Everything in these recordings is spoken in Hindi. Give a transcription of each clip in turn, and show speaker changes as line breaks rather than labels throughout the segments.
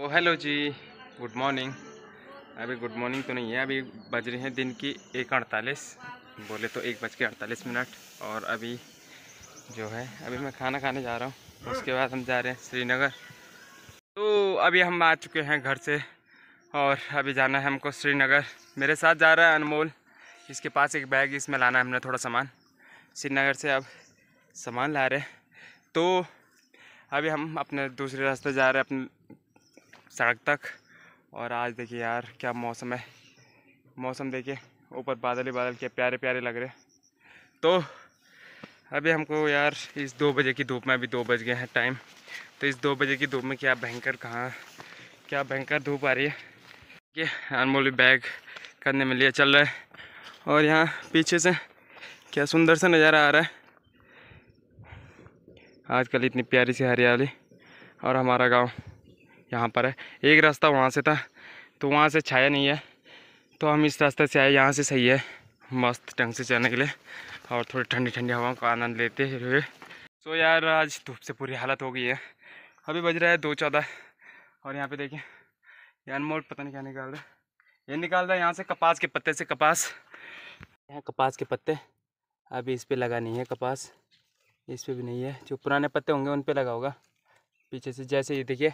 ओ, हेलो जी। Good morning. अभी गुड मॉर्निंग तो नहीं है, अभी बज रही हैं दिन की एक अड़तालीस। बोले तो एक बज के अड़तालीस मिनट। और अभी जो है, अभी मैं खाना खाने जा रहा हूँ। उसके बाद हम जा रहे हैं श्रीनगर। तो अभी हम आ चुके हैं घर से। और अभी जाना है हमको श्रीनगर। मेरे साथ जा रहा है अनमोल। इसके पास एक बैग, इसमें लाना है हमने थोड़ा सामान। श्रीनगर से अब सामान ला रहे तो अभी हम अपने दूसरे रास्ते जा रहे हैं, अपने सड़क तक। और आज देखिए यार, क्या मौसम है। मौसम देखिए, ऊपर बादल ही बादल के प्यारे प्यारे लग रहे तो अभी हमको यार इस दो बजे की धूप में अभी दो बज गए हैं टाइम। तो इस दो बजे की धूप में क्या भयंकर कहाँ, क्या भयंकर धूप आ रही है। कि अनमोल बैग करने में लिए चल रहा है। और यहाँ पीछे से क्या सुंदर सा नज़ारा आ रहा है। आजकल इतनी प्यारी सी हरियाली और हमारा गाँव। यहाँ पर है। एक रास्ता वहाँ से था तो वहाँ से छाया नहीं है। तो हम इस रास्ते से आए, यहाँ से सही है। मस्त ढंग से चलने के लिए और थोड़ी ठंडी ठंडी हवाओं का आनंद लेते हुए। सो यार आज धूप से पूरी हालत हो गई है। अभी बज रहा है दो चौदह और यहाँ पे देखिए ये अनमोल पता नहीं क्या निकाल रहा है। ये निकाल रहा है यहाँ से कपास के पत्ते से कपास। यहाँ कपास के पत्ते, अभी इस पर लगा नहीं है कपास। इस पर भी नहीं है, जो पुराने पत्ते होंगे उन पर लगा होगा। पीछे से जैसे ये देखिए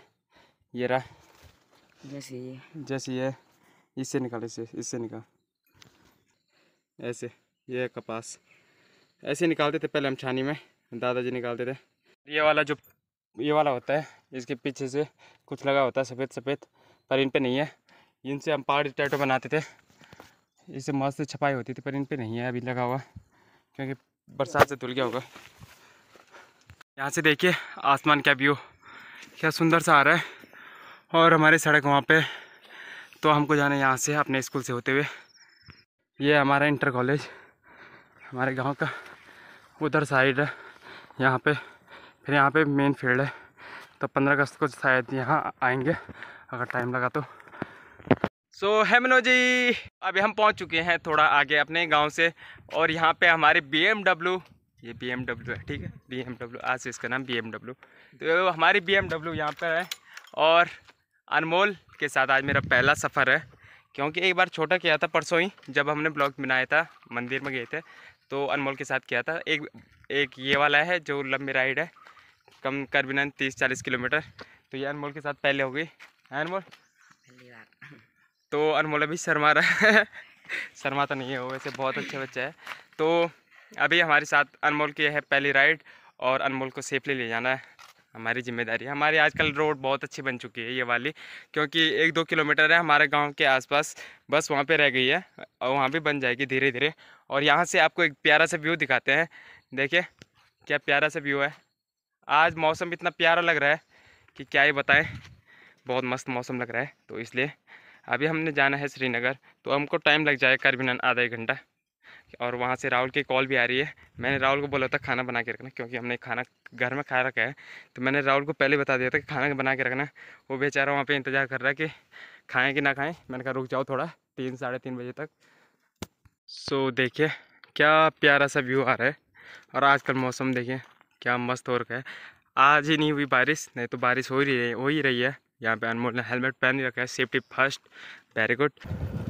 ये रहा
जैसे ये
जैसे ये इससे निकाल इससे इससे निकाल ऐसे ये कपास ऐसे निकालते थे पहले हम छानी में दादाजी निकालते थे ये वाला जो ये वाला होता है इसके पीछे से कुछ लगा होता है सफ़ेद सफ़ेद पर इन पे नहीं है इनसे हम पहाड़ी टैटो बनाते थे इससे मस्त छपाई होती थी पर इन पे नहीं है अभी लगा हुआ क्योंकि बरसात से धुल गया होगा यहाँ से देखिए आसमान क्या व्यू क्या सुंदर सा आ रहा है और हमारी सड़क वहाँ पे तो हमको जाना है यहाँ से अपने स्कूल से होते हुए। ये हमारा इंटर कॉलेज हमारे गाँव का उधर साइड है यहाँ पे। फिर यहाँ पे मेन फ़ील्ड है तो पंद्रह अगस्त को शायद यहाँ आएँगे अगर टाइम लगा तो। सो so, है मनो जी अभी हम पहुँच चुके हैं थोड़ा आगे अपने गाँव से और यहाँ पे हमारी बी ये बीएमडब्ल्यू है ठीक है? बी एम डब्ल्यू आज से इसका नाम बी तो हमारी बी एम यहाँ पर है और अनमोल के साथ आज मेरा पहला सफ़र है क्योंकि एक बार छोटा किया था परसों ही जब हमने ब्लॉग बनाया था मंदिर में गए थे तो अनमोल के साथ किया था। एक एक ये वाला है जो लंबी राइड है कम कर बिना तीस चालीस किलोमीटर तो ये अनमोल के साथ पहले हो गई। है अनमोल? तो अनमोल अभी शर्मा रहा है। शर्मा तो नहीं है वो वैसे बहुत अच्छा बच्चा है। तो अभी हमारे साथ अनमोल की है पहली राइड और अनमोल को सेफली ले जाना है। हमारी ज़िम्मेदारी है। हमारी आजकल रोड बहुत अच्छी बन चुकी है ये वाली, क्योंकि एक दो किलोमीटर है हमारे गाँव के आसपास, बस वहाँ पे रह गई है और वहाँ भी बन जाएगी धीरे धीरे और यहाँ से आपको एक प्यारा सा व्यू दिखाते हैं। देखिए, क्या प्यारा सा व्यू है। आज मौसम इतना प्यारा लग रहा है कि क्या ही बताएँ, बहुत मस्त मौसम लग रहा है। तो इसलिए अभी हमने जाना है श्रीनगर तो हमको टाइम लग जाएगा करीबन आधा एक घंटा। और वहाँ से राहुल की कॉल भी आ रही है। मैंने राहुल को बोला था खाना बना के रखना, क्योंकि हमने खाना घर में खा रखा है। तो मैंने राहुल को पहले बता दिया था कि खाना बना के रखना। वो बेचारा वहाँ पे इंतज़ार कर रहा है कि खाएँ कि ना खाएँ। मैंने कहा, रुक जाओ थोड़ा, तीन, साढ़े तीन बजे तक। सो देखिए, क्या प्यारा सा व्यू आ रहा है। और आजकल मौसम देखिए, क्या मस्त हो रखा है। आज ही नहीं हुई बारिश, नहीं तो बारिश हो ही रही है, हो ही रही है। यहाँ पे अनमोल ने हेलमेट पहन रखा है, safety first, very good.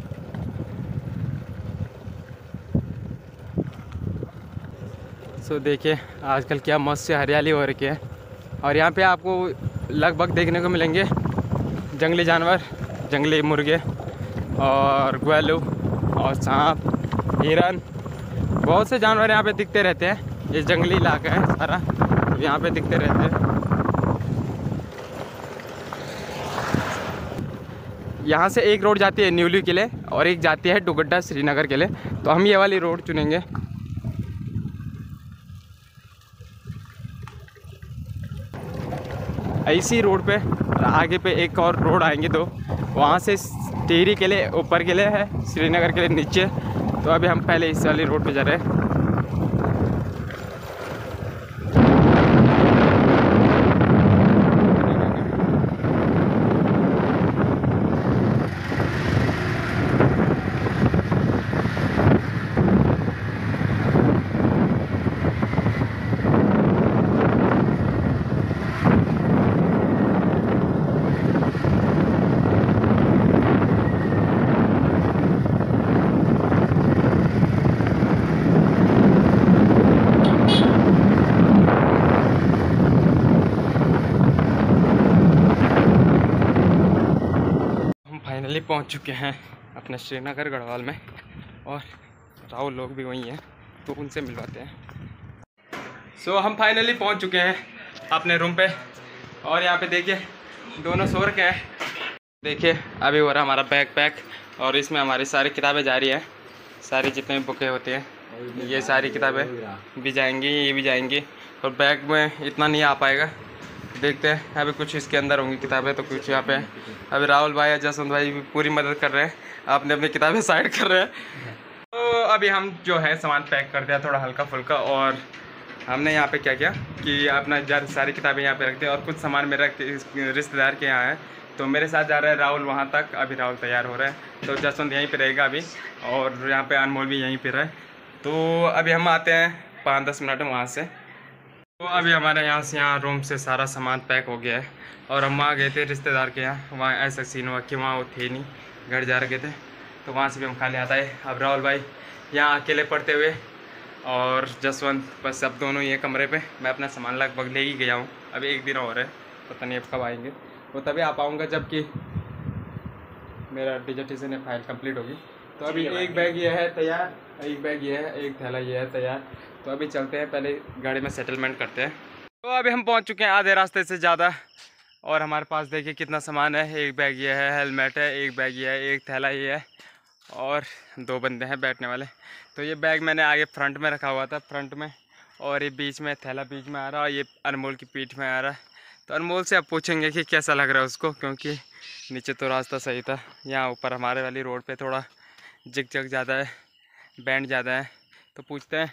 So देखिए, आजकल क्या मस्त से हरियाली हो रखी है। और यहाँ पे आपको लगभग देखने को मिलेंगे जंगली जानवर, जंगली मुर्गे और ग्वालू और सांप, हिरन। बहुत से जानवर यहाँ पे दिखते रहते हैं। ये जंगली इलाका है सारा, यहाँ पे दिखते रहते हैं। यहाँ से एक रोड जाती है न्यूली के लिए और एक जाती है डुगड्डा श्रीनगर के लिए। तो हम ये वाली रोड चुनेंगे। इसी रोड पे आगे पे एक और रोड आएँगे तो वहाँ से टिहरी के लिए, ऊपर के लिए है, श्रीनगर के लिए नीचे। तो अभी हम पहले इस वाली रोड पे जा रहे हैं। पहुँच चुके हैं अपने श्रीनगर गढ़वाल में और राहुल लोग भी वहीं हैं तो उनसे मिलवाते हैं। सो so, हम फाइनली पहुँच चुके हैं अपने रूम पे। और यहाँ पे देखिए दोनों सो रखे हैं। देखिए अभी हो रहा हमारा बैग पैक और इसमें हमारी सारी किताबें जा रही हैं। सारी जितने बुकें होती हैं ये सारी किताबें भी जाएँगी ये भी जाएँगी। और बैग में इतना नहीं आ पाएगा। देखते हैं। अभी कुछ इसके अंदर होंगी किताबें तो कुछ यहाँ पे। अभी राहुल भाई या जसवंत भाई भी पूरी मदद कर रहे हैं। अपने अपनी किताबें साइड कर रहे हैं। तो अभी हम जो है सामान पैक कर दिया, थोड़ा हल्का फुल्का और हमने यहाँ पे क्या किया कि अपना ज़्यादा सारी किताबें यहाँ पे रखते हैं और कुछ सामान मेरा रिश्तेदार के यहाँ है। तो मेरे साथ जा रहा है राहुल वहाँ तक। अभी राहुल तैयार हो रहा है। तो जसवंत यहीं पर रहेगा अभी, और यहाँ पर अनमोल भी यहीं पर रहे तो अभी हम आते हैं पाँच दस मिनट वहाँ से। तो अभी हमारे यहाँ से यहाँ रूम से सारा सामान पैक हो गया है। और हम वहाँ गए थे रिश्तेदार के यहाँ। वहाँ ऐसा सीन हुआ कि वहाँ वो थे नहीं घर जा रखे थे। तो वहाँ से भी हम खाली आता है। अब राहुल भाई यहाँ अकेले पढ़ते हुए और जसवंत बस अब दोनों ये कमरे पे। मैं अपना सामान लगभग ले ही गया हूँ। अभी एक दिन और है। पता नहीं अब कब आएँगे। वो तभी आ पाऊँगा जबकि मेरा डिजर्टेशन है फ़ाइल कंप्लीट होगी। तो अभी एक बैग ये है तैयार एक बैग ये है एक थैला ये है तैयार। तो अभी चलते हैं, पहले गाड़ी में सेटलमेंट करते हैं। तो अभी हम पहुँच चुके हैं आधे रास्ते से ज़्यादा, और हमारे पास देखिए कितना सामान है। एक बैग ये है हेलमेट है, एक बैग ये है, एक थैला ये है, और दो बंदे हैं बैठने वाले। तो ये बैग मैंने आगे फ्रंट में रखा हुआ था फ्रंट में, और ये बीच में, थैला बीच में आ रहा है और ये अनमोल की पीठ में आ रहा। है तो अनमोल से आप पूछेंगे कि कैसा लग रहा है उसको, क्योंकि नीचे तो रास्ता सही था। यहाँ ऊपर हमारे वाली रोड पे थोड़ा जिग जग ज़्यादा है, बैंड ज़्यादा है। तो पूछते हैं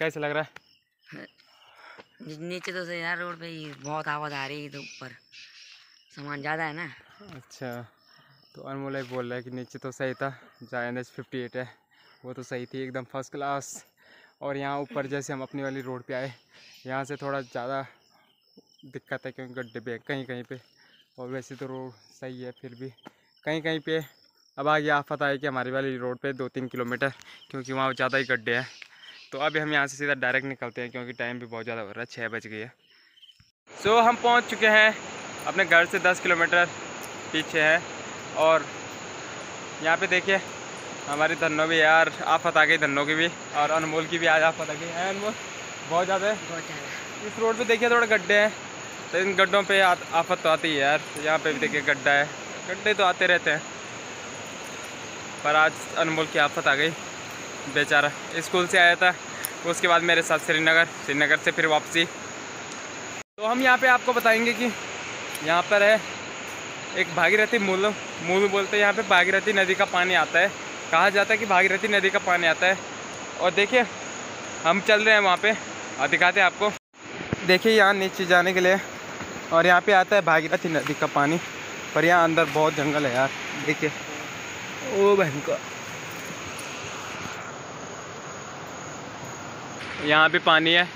कैसे लग रहा है?
नीचे तो सही यार रोड पे ही बहुत आवाज़ आ रही है तो ऊपर सामान ज़्यादा है ना।
अच्छा तो अनमोल ही बोल रहा है कि नीचे तो सही था जहाँ एन एच फिफ्टी एट है वो तो सही थी एकदम फ़र्स्ट क्लास और यहाँ ऊपर जैसे हम अपनी वाली रोड पे आए यहाँ से थोड़ा ज़्यादा दिक्कत है क्योंकि गड्ढे पे कहीं कहीं पे। और वैसे तो रोड सही है फिर भी कहीं कहीं पे। अब आगे आफत आई कि हमारी वाली रोड पे दो तीन किलोमीटर क्योंकि वहाँ ज़्यादा ही गड्ढे हैं। तो अभी हम यहाँ से सीधा डायरेक्ट निकलते हैं क्योंकि टाइम भी बहुत ज़्यादा हो रहा है छः बज गई है। सो so, हम पहुँच चुके हैं अपने घर से दस किलोमीटर पीछे है और यहाँ पे देखिए हमारी धनों भी यार आफत आ गई धनों की भी और अनमोल की भी आज आफत आ गई है अनमोल बहुत ज़्यादा है। इस रोड पे देखिए थोड़े गड्ढे हैं तो इन गड्ढों पे आफत तो आती है यार यहाँ पे भी देखिए गड्ढा है गड्ढे तो आते रहते हैं पर आज अनमोल की आफत आ गई। बेचारा स्कूल से आया था। उसके बाद मेरे साथ श्रीनगर श्रीनगर से फिर वापसी। तो हम यहाँ पे आपको बताएँगे कि यहाँ पर है एक भागीरथी मूल। मूल बोलते हैं यहाँ पे भागीरथी नदी का पानी आता है। कहा जाता है कि भागीरथी नदी का पानी आता है। और देखिए, हम चल रहे हैं वहाँ पे। और दिखाते हैं आपको। देखिए, यहाँ नीचे जाने के लिए और यहाँ पे आता है भागीरथी नदी का पानी। पर यहाँ अंदर बहुत जंगल है यार। देखिए। ओ बहन यहाँ भी पानी है,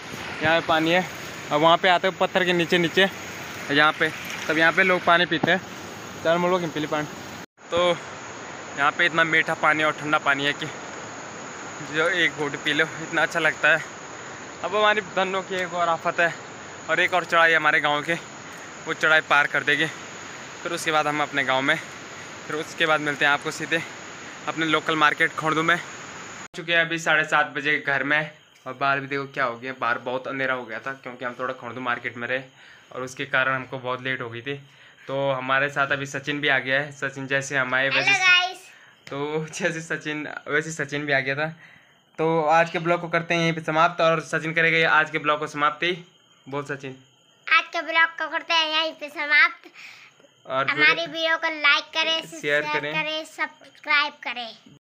यहाँ पे पानी है। और वहाँ पे आते हैं पत्थर के नीचे नीचे। यहाँ पे, तब यहाँ पे लोग पानी पीते हैं। चार मुल्कों की पीली पानी। तो यहाँ पे इतना मीठा पानी और ठंडा पानी है कि जो एक घूट पी लो, इतना अच्छा लगता है। अब हमारी धनों की एक और आफत है और एक और चढ़ाई हमारे गाँव के। वो चढ़ाई पार कर देगी। फिर उसके बाद हम अपने गाँव में, फिर उसके बाद मिलते हैं आपको सीधे। अपने लोकल मार्केट खोड़दू में। चुके हैं अभी साढ़े सात बजे घर में। और बाहर भी देखो क्या हो गया बाहर बहुत अंधेरा हो गया था क्योंकि हम थोड़ा खोड़दू मार्केट में रहे और उसके कारण हमको बहुत लेट हो गई थी। तो हमारे साथ अभी सचिन भी आ गया है। सचिन जैसे हम आए वैसे तो जैसे सचिन वैसे सचिन भी आ गया था। तो आज के ब्लॉग को करते हैं यहीं पे समाप्त और सचिन करेगा आज के ब्लॉग को समाप्त ही। बोल सचिन।
आज के ब्लॉग को करते हैं यहीं पे समाप्त।
और
हमारी वीडियो को लाइक करें
शेयर करें।
करें सब्सक्राइब करें।